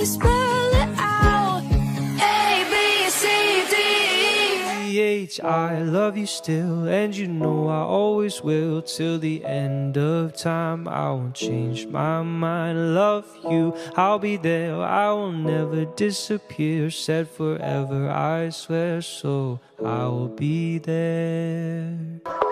me spell it out. A, B, C, D. E, H, I love you still, and you know I always will. Till the end of time, I won't change my mind. Love you, I'll be there, I will never disappear. Said forever, I swear, so I will be there.